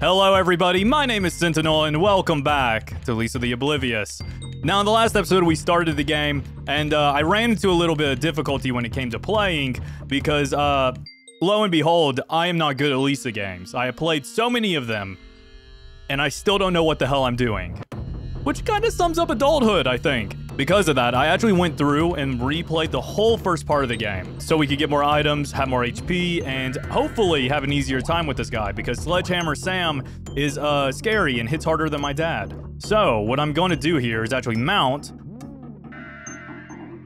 Hello, everybody. My name is Sintinel, and welcome back to Lisa the Oblivious. Now, in the last episode, we started the game, and uh, I ran into a little bit of difficulty when it came to playing because, uh, lo and behold, I am not good at Lisa games. I have played so many of them, and I still don't know what the hell I'm doing. Which kind of sums up adulthood, I think. Because of that, I actually went through and replayed the whole first part of the game. So we could get more items, have more HP, and hopefully have an easier time with this guy. Because Sledgehammer Sam is uh, scary and hits harder than my dad. So what I'm going to do here is actually mount.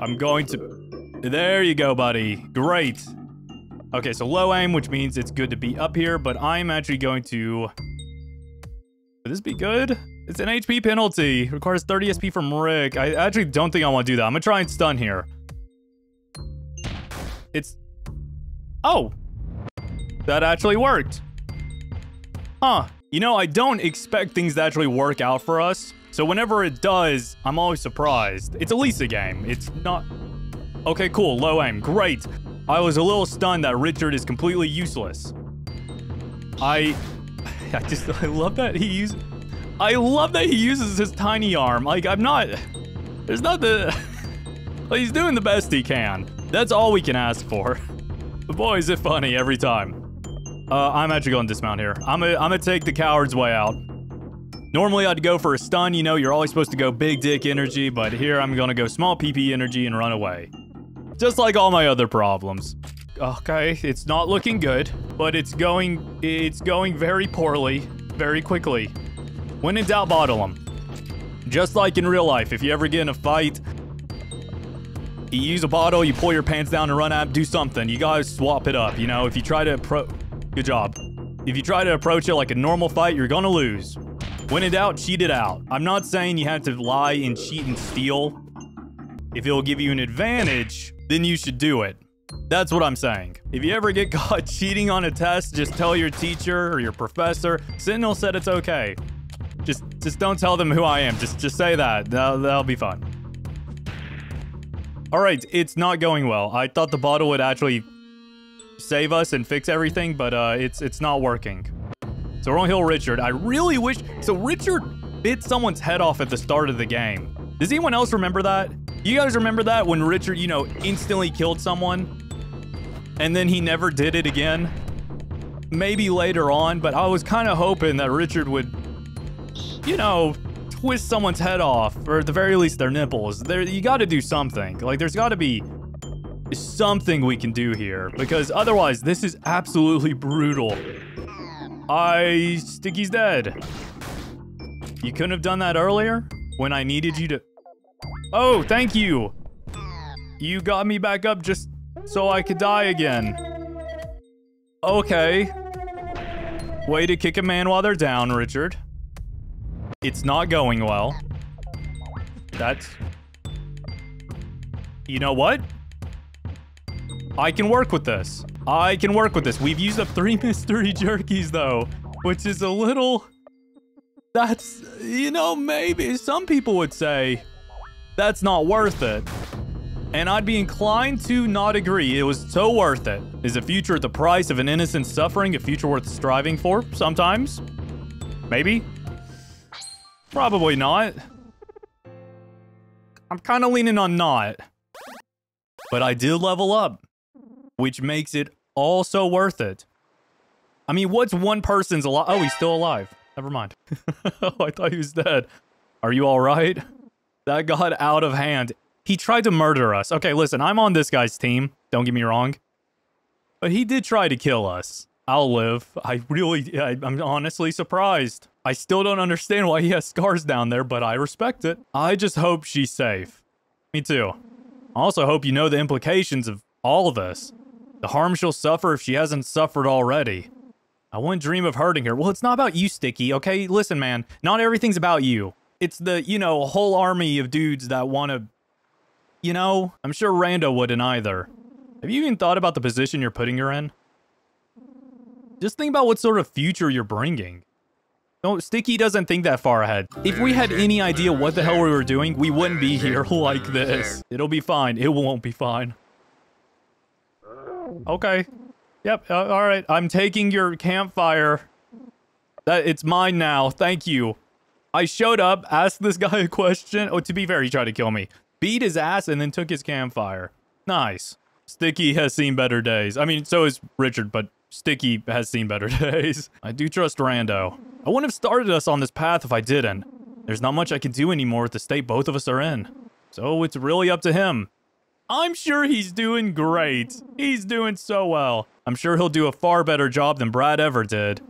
I'm going to... There you go, buddy. Great. Okay, so low aim, which means it's good to be up here. But I'm actually going to... Would this be good? It's an HP penalty. Requires 30 SP from Rick. I actually don't think I want to do that. I'm gonna try and stun here. It's... Oh! That actually worked. Huh. You know, I don't expect things to actually work out for us. So whenever it does, I'm always surprised. It's a Lisa game. It's not... Okay, cool. Low aim. Great. I was a little stunned that Richard is completely useless. I... I just... I love that he uses... I love that he uses his tiny arm. Like, I'm not... There's not the... well, he's doing the best he can. That's all we can ask for. But boy, is it funny every time. Uh, I'm actually going to dismount here. I'm gonna, I'm gonna take the coward's way out. Normally, I'd go for a stun. You know, you're always supposed to go big dick energy, but here I'm gonna go small PP energy and run away. Just like all my other problems. Okay, it's not looking good, but it's going, it's going very poorly, very quickly. When in doubt, bottle them. Just like in real life, if you ever get in a fight, you use a bottle, you pull your pants down and run out, do something. You gotta swap it up, you know? If you try to pro- Good job. If you try to approach it like a normal fight, you're gonna lose. When in doubt, cheat it out. I'm not saying you have to lie and cheat and steal. If it'll give you an advantage, then you should do it. That's what I'm saying. If you ever get caught cheating on a test, just tell your teacher or your professor. Sintinel said it's okay. Just don't tell them who I am. Just just say that. That'll, that'll be fun. All right, it's not going well. I thought the bottle would actually save us and fix everything, but uh, it's it's not working. So we're on Hill Richard. I really wish... So Richard bit someone's head off at the start of the game. Does anyone else remember that? You guys remember that when Richard, you know, instantly killed someone? And then he never did it again? Maybe later on, but I was kind of hoping that Richard would you know, twist someone's head off, or at the very least their nipples. There, you got to do something. Like, there's got to be something we can do here, because otherwise, this is absolutely brutal. I... Sticky's dead. You couldn't have done that earlier? When I needed you to... Oh, thank you! You got me back up just so I could die again. Okay. Way to kick a man while they're down, Richard. It's not going well. That's... You know what? I can work with this. I can work with this. We've used up three mystery jerkies, though, which is a little... That's, you know, maybe some people would say that's not worth it. And I'd be inclined to not agree. It was so worth it. Is a future at the price of an innocent suffering a future worth striving for? Sometimes. Maybe. Probably not. I'm kind of leaning on not. But I did level up, which makes it also worth it. I mean, what's one person's alive? Oh, he's still alive. Never mind. oh, I thought he was dead. Are you all right? That got out of hand. He tried to murder us. Okay, listen, I'm on this guy's team. Don't get me wrong. But he did try to kill us. I'll live. I really, I, I'm honestly surprised. I still don't understand why he has scars down there, but I respect it. I just hope she's safe. Me too. I also hope you know the implications of all of this. The harm she'll suffer if she hasn't suffered already. I wouldn't dream of hurting her. Well, it's not about you, Sticky, okay? Listen, man, not everything's about you. It's the, you know, whole army of dudes that want to, you know? I'm sure Rando wouldn't either. Have you even thought about the position you're putting her in? Just think about what sort of future you're bringing. No, Sticky doesn't think that far ahead. If we had any idea what the hell we were doing, we wouldn't be here like this. It'll be fine. It won't be fine. Okay. Yep, uh, alright. I'm taking your campfire. That It's mine now. Thank you. I showed up, asked this guy a question. Oh, to be fair, he tried to kill me. Beat his ass and then took his campfire. Nice. Sticky has seen better days. I mean, so is Richard, but Sticky has seen better days. I do trust Rando. I wouldn't have started us on this path if I didn't. There's not much I can do anymore with the state both of us are in. So it's really up to him. I'm sure he's doing great. He's doing so well. I'm sure he'll do a far better job than Brad ever did.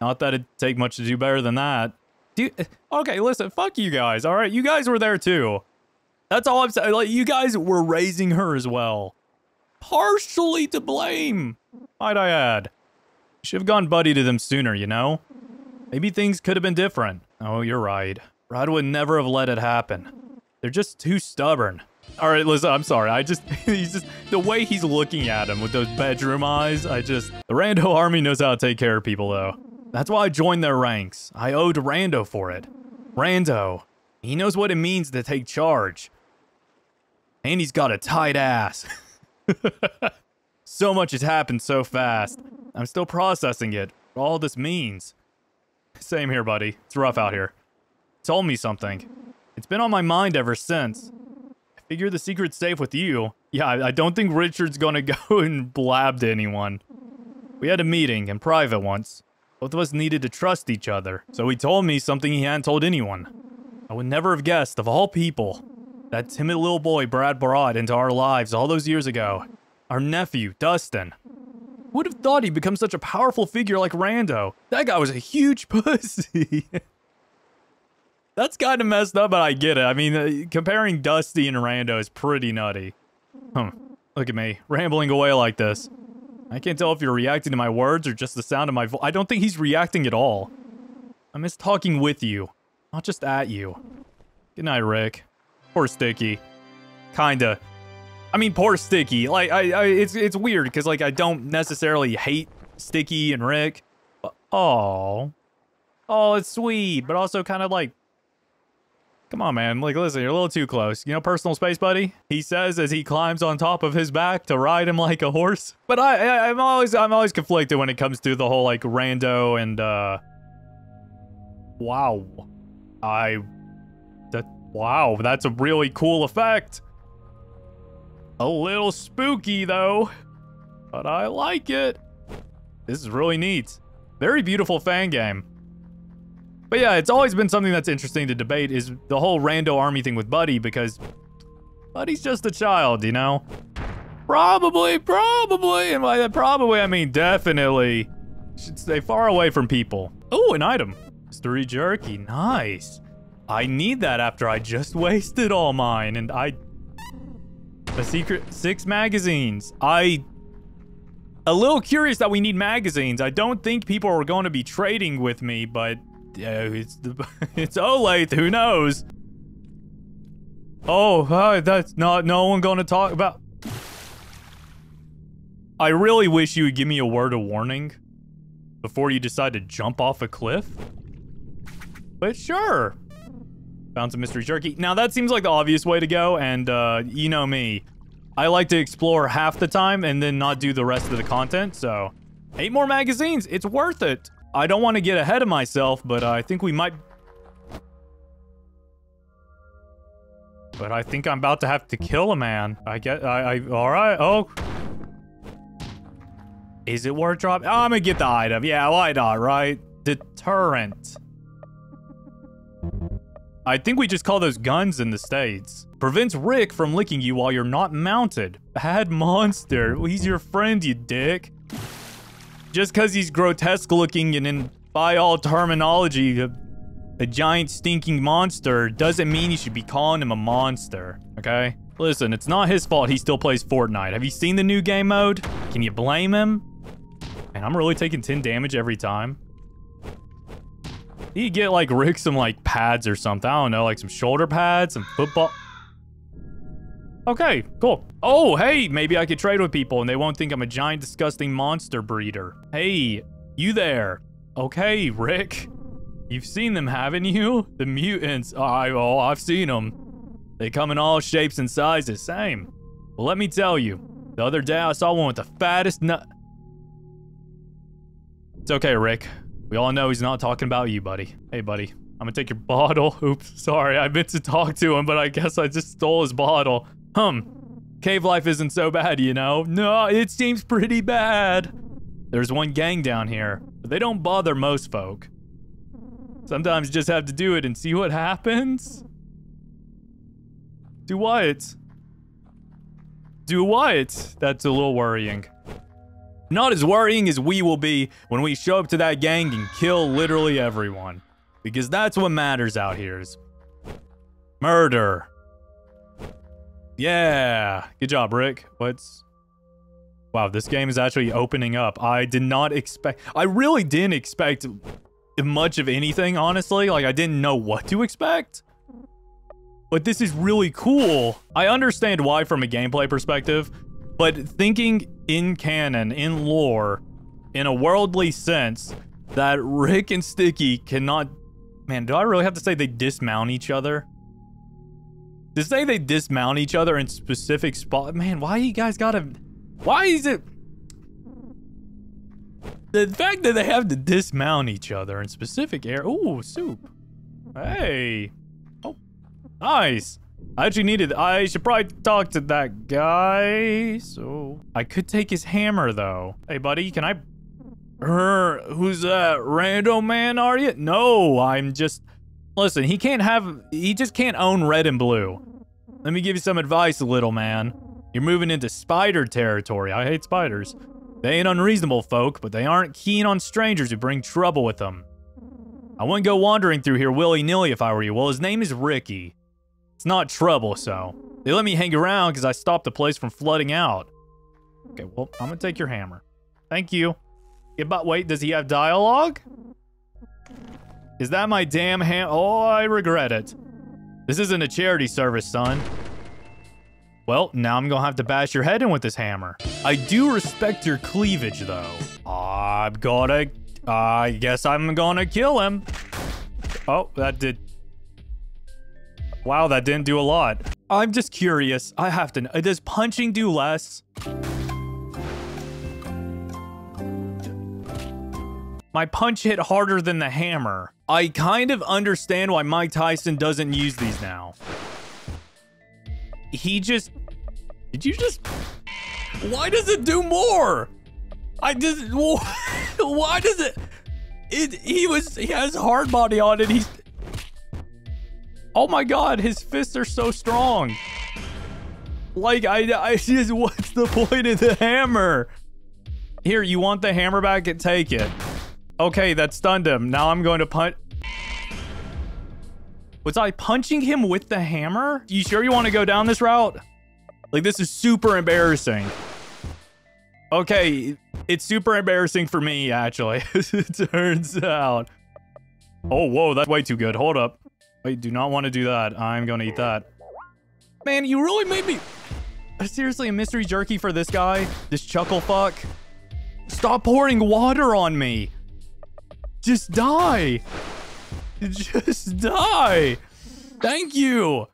Not that it'd take much to do better than that. Dude, eh, okay, listen, fuck you guys, all right? You guys were there too. That's all I'm saying. Like, you guys were raising her as well. Partially to blame, might I add. Should have gone buddy to them sooner, you know? Maybe things could have been different. Oh, you're right. Brad would never have let it happen. They're just too stubborn. All right, listen, I'm sorry. I just, he's just, the way he's looking at him with those bedroom eyes, I just, the Rando army knows how to take care of people, though. That's why I joined their ranks. I owed Rando for it. Rando, he knows what it means to take charge. And he's got a tight ass. so much has happened so fast. I'm still processing it. All this means. Same here, buddy. It's rough out here. Told me something. It's been on my mind ever since. I figure the secret's safe with you. Yeah, I don't think Richard's gonna go and blab to anyone. We had a meeting in private once. Both of us needed to trust each other, so he told me something he hadn't told anyone. I would never have guessed, of all people, that timid little boy Brad brought into our lives all those years ago. Our nephew, Dustin. Would have thought he'd become such a powerful figure like Rando. That guy was a huge pussy. That's kind of messed up, but I get it. I mean, uh, comparing Dusty and Rando is pretty nutty. Hmm. Look at me, rambling away like this. I can't tell if you're reacting to my words or just the sound of my voice. I don't think he's reacting at all. I miss talking with you, not just at you. Good night, Rick. Poor Sticky. Kinda. I mean, poor Sticky. Like, I, I it's it's weird because like I don't necessarily hate Sticky and Rick. Oh, oh, it's sweet, but also kind of like Come on, man. Like, listen, you're a little too close. You know, personal space, buddy? He says as he climbs on top of his back to ride him like a horse. But I, I am always, I'm always conflicted when it comes to the whole like rando and, uh, wow. I, that, wow, that's a really cool effect. A little spooky though, but I like it. This is really neat. Very beautiful fan game. But yeah, it's always been something that's interesting to debate is the whole rando army thing with Buddy because Buddy's just a child, you know? Probably, probably, and by that probably I mean definitely should stay far away from people. Oh, an item. Mystery jerky, nice. I need that after I just wasted all mine and I... A secret, six magazines. I a little curious that we need magazines. I don't think people are going to be trading with me, but yeah, it's the, it's Olathe. Who knows? Oh, hi, that's not no one gonna talk about. I really wish you would give me a word of warning before you decide to jump off a cliff. But sure. Found some mystery jerky. Now that seems like the obvious way to go, and uh, you know me. I like to explore half the time and then not do the rest of the content, so... Eight more magazines, it's worth it. I don't want to get ahead of myself, but I think we might... But I think I'm about to have to kill a man. I get... I... I Alright. Oh. Is it worth dropping? Oh, I'm gonna get the item. Yeah, why not, right? Deterrent. I think we just call those guns in the States. Prevents Rick from licking you while you're not mounted. Bad monster. He's your friend, you dick. Just because he's grotesque looking and in by all terminology, a, a giant stinking monster doesn't mean you should be calling him a monster, okay? Listen, it's not his fault he still plays Fortnite. Have you seen the new game mode? Can you blame him? And I'm really taking 10 damage every time. You get like Rick some like pads or something. I don't know, like some shoulder pads, some football. Okay, cool. Oh, hey, maybe I could trade with people and they won't think I'm a giant, disgusting monster breeder. Hey, you there. Okay, Rick. You've seen them, haven't you? The mutants. I, oh, I've seen them. They come in all shapes and sizes, same. Well, let me tell you. The other day I saw one with the fattest nut. It's okay, Rick. We all know he's not talking about you, buddy. Hey, buddy. I'm gonna take your bottle. Oops, sorry. I meant to talk to him, but I guess I just stole his bottle. Hum. Cave life isn't so bad, you know? No, it seems pretty bad. There's one gang down here, but they don't bother most folk. Sometimes you just have to do it and see what happens. Do what? Do what? That's a little worrying. Not as worrying as we will be when we show up to that gang and kill literally everyone. Because that's what matters out here is murder. Yeah. Good job, Rick. What's... Wow, this game is actually opening up. I did not expect... I really didn't expect much of anything, honestly. Like, I didn't know what to expect. But this is really cool. I understand why from a gameplay perspective, but thinking in canon, in lore, in a worldly sense, that Rick and Sticky cannot... Man, do I really have to say they dismount each other? To say they dismount each other in specific spot... Man, why you guys gotta... Why is it... The fact that they have to dismount each other in specific air. Ooh, soup. Hey. Oh, nice. I actually needed. I should probably talk to that guy. So I could take his hammer though. Hey, buddy, can I? Er, who's that? Rando man? Are you? No, I'm just. Listen, he can't have. He just can't own red and blue. Let me give you some advice, little man. You're moving into spider territory. I hate spiders. They ain't unreasonable folk, but they aren't keen on strangers who bring trouble with them. I wouldn't go wandering through here willy-nilly if I were you. Well, his name is Ricky. It's not trouble, so. They let me hang around because I stopped the place from flooding out. Okay, well, I'm gonna take your hammer. Thank you. Yeah, but wait, does he have dialogue? Is that my damn ham- Oh, I regret it. This isn't a charity service, son. Well, now I'm gonna have to bash your head in with this hammer. I do respect your cleavage, though. I've gotta- I guess I'm gonna kill him. Oh, that did... Wow, that didn't do a lot. I'm just curious. I have to know. Does punching do less? My punch hit harder than the hammer. I kind of understand why Mike Tyson doesn't use these now he just... Did you just... Why does it do more? I just... Why does it... It, he was... He has hard body on it. He's... Oh my god, his fists are so strong. Like, I, I just... What's the point of the hammer? Here, you want the hammer back? Take it. Okay, that stunned him. Now I'm going to punch... Was I punching him with the hammer? You sure you want to go down this route? Like, this is super embarrassing. Okay, it's super embarrassing for me, actually, it turns out. Oh, whoa, that's way too good. Hold up. Wait, do not want to do that. I'm going to eat that. Man, you really made me... Seriously, a mystery jerky for this guy? This chuckle fuck? Stop pouring water on me. Just die. Just die. Thank you.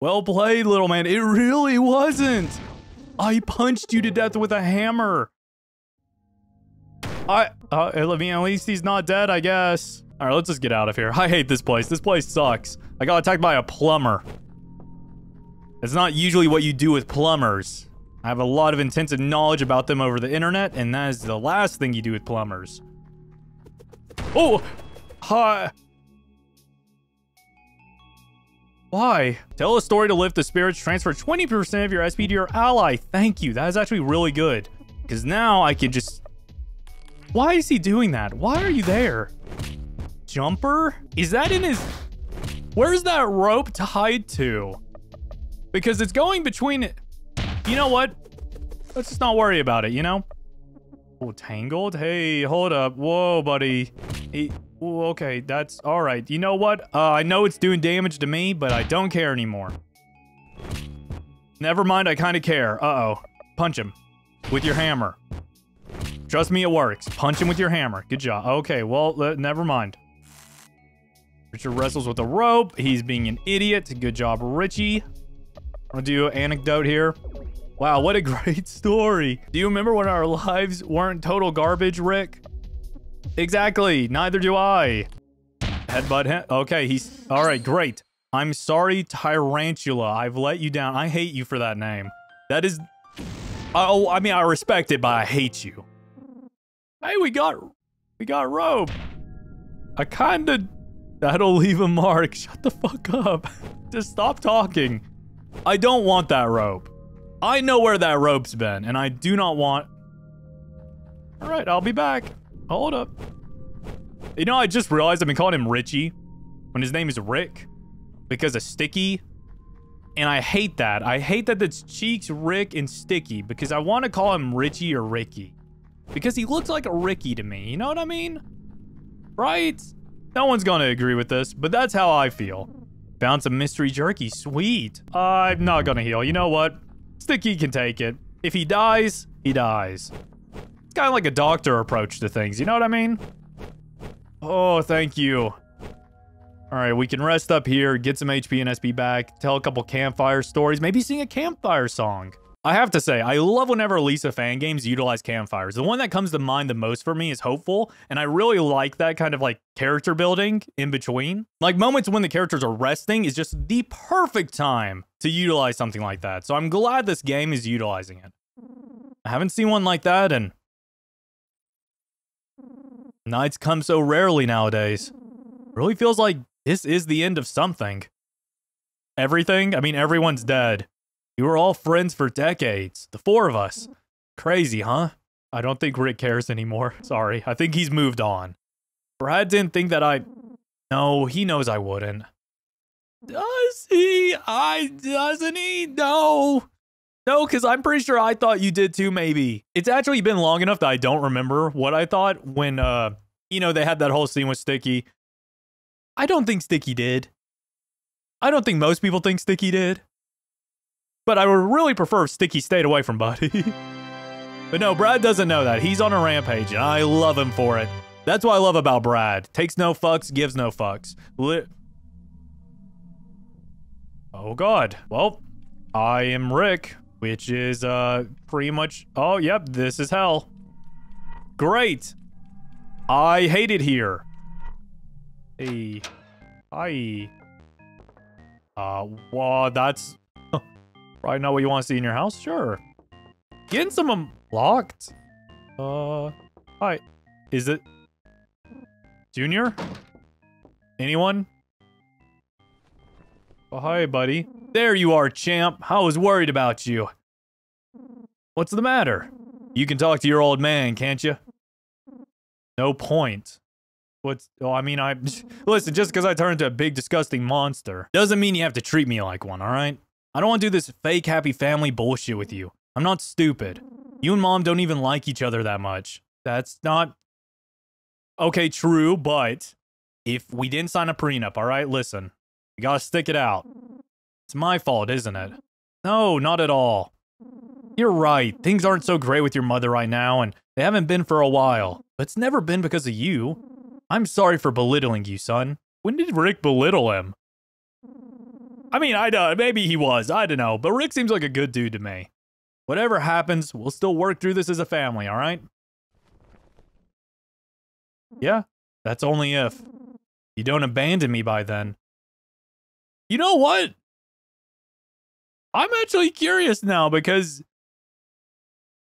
Well played, little man. It really wasn't. I punched you to death with a hammer. I, uh, I mean, at least he's not dead, I guess. All right, let's just get out of here. I hate this place. This place sucks. I got attacked by a plumber. It's not usually what you do with plumbers. I have a lot of intensive knowledge about them over the internet, and that is the last thing you do with plumbers. Oh! Hi. Why? Tell a story to lift the spirits, transfer 20% of your SP to your ally. Thank you. That is actually really good. Because now I can just... Why is he doing that? Why are you there? Jumper? Is that in his... Where's that rope tied to? Because it's going between... You know what? Let's just not worry about it, you know? Oh, tangled? Hey, hold up. Whoa, buddy. Okay, that's all right. You know what? Uh, I know it's doing damage to me, but I don't care anymore. Never mind, I kind of care. Uh-oh. Punch him. With your hammer. Trust me, it works. Punch him with your hammer. Good job. Okay, well, never mind. Richard wrestles with a rope. He's being an idiot. Good job, Richie. I'm gonna do an anecdote here. Wow, what a great story. Do you remember when our lives weren't total garbage, Rick? Exactly. Neither do I. Headbutt him. Okay, he's... All right, great. I'm sorry, Tyrantula. I've let you down. I hate you for that name. That is... Oh, I mean, I respect it, but I hate you. Hey, we got... We got rope. I kinda... That'll leave a mark. Shut the fuck up. Just stop talking. I don't want that rope. I know where that rope's been, and I do not want... Alright, I'll be back. Hold up. You know, I just realized I've been calling him Richie when his name is Rick because of Sticky. And I hate that. I hate that it's Cheeks, Rick, and Sticky because I want to call him Richie or Ricky. Because he looks like a Ricky to me. You know what I mean? Right? No one's to agree with this, but that's how I feel. Found some mystery jerky. Sweet. I'm not to heal. You know what? Sticky can take it. If he dies, he dies. It's kind of like a doctor approach to things. You know what I mean? Oh, thank you. All right, we can rest up here, get some HP and SP back, tell a couple campfire stories, maybe sing a campfire song. I have to say, I love whenever Lisa fan games utilize campfires. The one that comes to mind the most for me is Hopeful, and I really like that kind of like character building in between. Like moments when the characters are resting is just the perfect time to utilize something like that. So I'm glad this game is utilizing it. I haven't seen one like that, and nights come so rarely nowadays. Really feels like this is the end of something. Everything? I mean, everyone's dead. We were all friends for decades. The four of us. Crazy, huh? I don't think Rick cares anymore. Sorry. I think he's moved on. Brad didn't think that I... No, he knows I wouldn't. Does he? I... Doesn't he? No. No, because I'm pretty sure I thought you did too, maybe. It's actually been long enough that I don't remember what I thought when, uh, you know, they had that whole scene with Sticky. I don't think Sticky did. I don't think most people think Sticky did. But I would really prefer if Sticky stayed away from Buddy. but no, Brad doesn't know that. He's on a rampage, and I love him for it. That's what I love about Brad. Takes no fucks, gives no fucks. Li oh god. Well, I am Rick, which is uh pretty much Oh, yep, this is hell. Great. I hate it here. Hey. Hi. Uh, well, that's probably not what you want to see in your house. Sure. Getting some locked. Uh, hi. Is it Junior? Anyone? Oh, hi, buddy. There you are, champ. I was worried about you. What's the matter? You can talk to your old man, can't you? No point. What's, oh, I mean, I, listen, just because I turn into a big disgusting monster doesn't mean you have to treat me like one, all right? I don't want to do this fake happy family bullshit with you. I'm not stupid. You and mom don't even like each other that much. That's not, okay, true, but if we didn't sign a prenup, all right, listen, we gotta stick it out. It's my fault, isn't it? No, not at all. You're right. Things aren't so great with your mother right now, and they haven't been for a while. But it's never been because of you. I'm sorry for belittling you, son. When did Rick belittle him? I mean, I know, maybe he was, I don't know, but Rick seems like a good dude to me. Whatever happens, we'll still work through this as a family, alright? Yeah, that's only if. You don't abandon me by then. You know what? I'm actually curious now because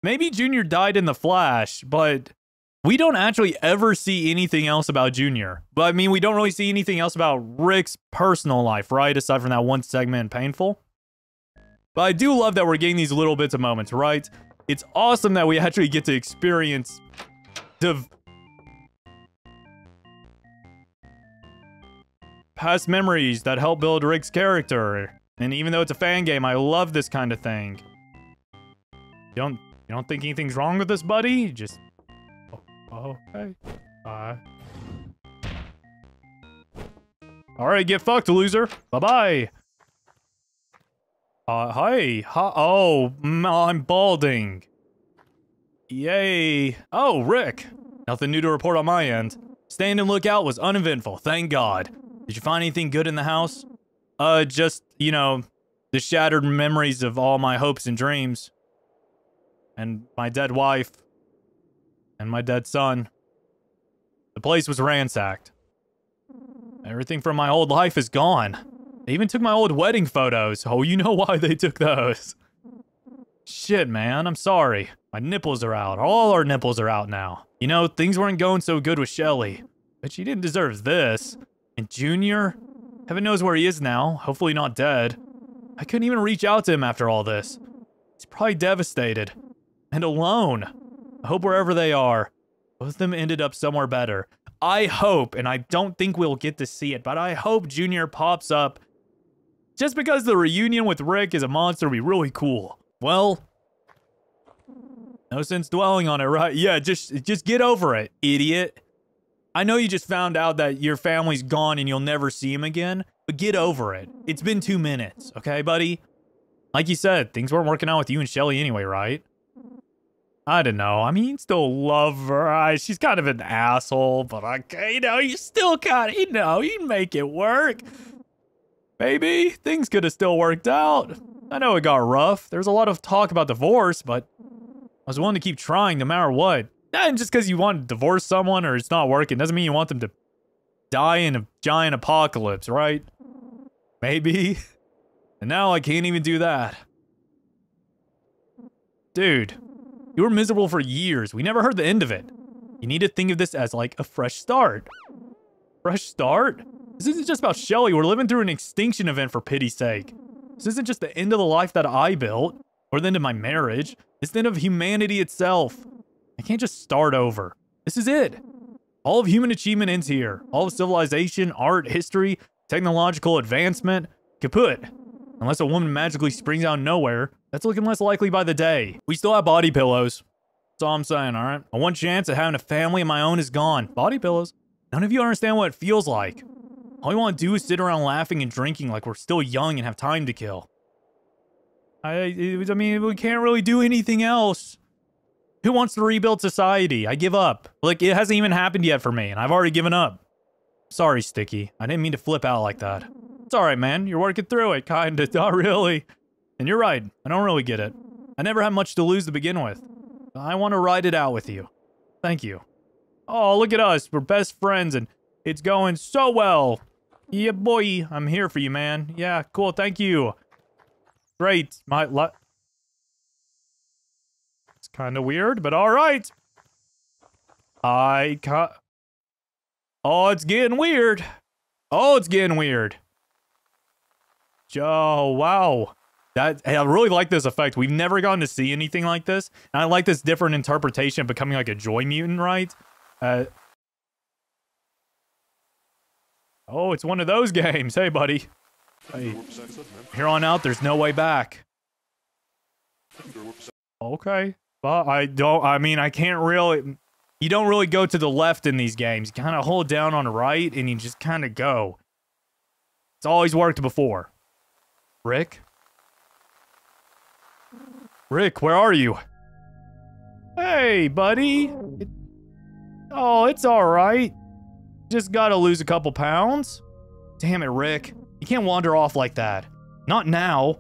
maybe Junior died in the flash, but we don't actually ever see anything else about Junior. But I mean, we don't really see anything else about Rick's personal life, right? Aside from that one segment Painful. But I do love that we're getting these little bits of moments, right? It's awesome that we actually get to experience the past memories that help build Rick's character. And even though it's a fan game, I love this kind of thing. You don't you don't think anything's wrong with this, buddy? Just Okay. Bye. Alright, get fucked, loser. Bye-bye. Uh, hi. hi. Oh, I'm balding. Yay. Oh, Rick. Nothing new to report on my end. Stand and lookout was uneventful, thank God. Did you find anything good in the house? Uh, just, you know, the shattered memories of all my hopes and dreams. And my dead wife and my dead son. The place was ransacked. Everything from my old life is gone. They even took my old wedding photos. Oh, you know why they took those. Shit, man, I'm sorry. My nipples are out. All our nipples are out now. You know, things weren't going so good with Shelly. But she didn't deserve this. And Junior? Heaven knows where he is now. Hopefully not dead. I couldn't even reach out to him after all this. He's probably devastated. And alone. I hope wherever they are, both of them ended up somewhere better. I hope, and I don't think we'll get to see it, but I hope Junior pops up just because the reunion with Rick is a monster would be really cool. Well, no sense dwelling on it, right? Yeah, just just get over it, idiot. I know you just found out that your family's gone and you'll never see him again, but get over it. It's been two minutes, okay, buddy? Like you said, things weren't working out with you and Shelly anyway, right? I don't know. I mean, still love her. She's kind of an asshole, but okay, you know, you still of, you know, you make it work. Maybe things could have still worked out. I know it got rough. There's a lot of talk about divorce, but I was willing to keep trying no matter what. And just because you want to divorce someone or it's not working doesn't mean you want them to die in a giant apocalypse, right? Maybe. And now I can't even do that. Dude, you were miserable for years. We never heard the end of it. You need to think of this as like a fresh start. Fresh start? This isn't just about Shelly. We're living through an extinction event for pity's sake. This isn't just the end of the life that I built, or the end of my marriage. It's the end of humanity itself. I can't just start over. This is it. All of human achievement ends here. All of civilization, art, history, technological advancement, kaput. Unless a woman magically springs out of nowhere, that's looking less likely by the day. We still have body pillows. That's all I'm saying, alright? My one chance at having a family of my own is gone. Body pillows. None of you understand what it feels like. All we want to do is sit around laughing and drinking like we're still young and have time to kill. I, I mean, we can't really do anything else. Who wants to rebuild society? I give up. Like, it hasn't even happened yet for me, and I've already given up. Sorry, Sticky. I didn't mean to flip out like that. It's alright, man. You're working through it, kinda. Not really. And you're right. I don't really get it. I never had much to lose to begin with. I want to ride it out with you. Thank you. Oh, look at us. We're best friends, and it's going so well. Yeah, boy. I'm here for you, man. Yeah, cool. Thank you. Great. My It's kind of weird, but all right. I ca Oh, it's getting weird. Oh, it's getting weird. Oh, wow. That I really like this effect. We've never gotten to see anything like this. And I like this different interpretation of becoming like a joy mutant, right? Uh, Oh, it's one of those games. Hey, buddy. Hey. Here on out, there's no way back. Okay. Well, I don't, I mean, I can't really, you don't really go to the left in these games. You kind of hold down on right and you just kind of go. It's always worked before. Rick? Rick, where are you? Hey, buddy. It, oh, it's all right. Just gotta lose a couple pounds. Damn it, Rick. You can't wander off like that. Not now.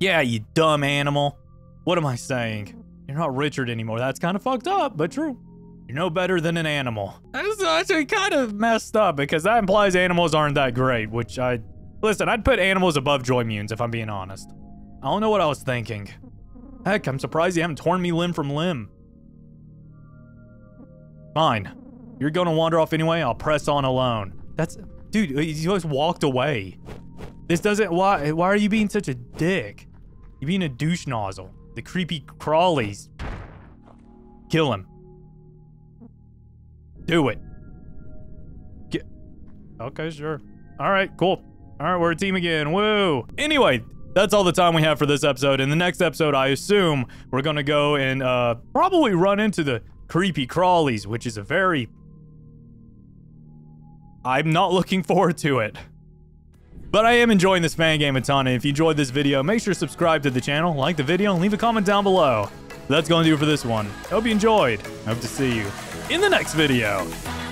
Yeah, you dumb animal. What am I saying? You're not Richard anymore. That's kind of fucked up, but true. You're no better than an animal. That's actually kind of messed up because that implies animals aren't that great, which I... Listen, I'd put animals above joy mutants if I'm being honest. I don't know what I was thinking. Heck, I'm surprised you haven't torn me limb from limb. Fine. You're gonna wander off anyway, I'll press on alone. That's... Dude, you just walked away. This doesn't... Why, why are you being such a dick? You're being a douche nozzle. The creepy crawlies. Kill him. Do it. Get... Okay, sure. Alright, cool. Alright, we're a team again. Woo! Anyway, that's all the time we have for this episode. In the next episode, I assume we're gonna go and uh, probably run into the creepy crawlies, which is a very I'm not looking forward to it. But I am enjoying this fan game a ton, and if you enjoyed this video, make sure to subscribe to the channel, like the video, and leave a comment down below. That's going to do it for this one. Hope you enjoyed. Hope to see you in the next video.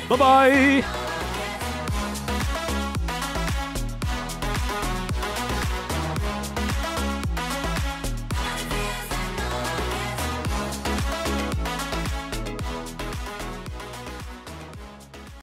Bye-bye!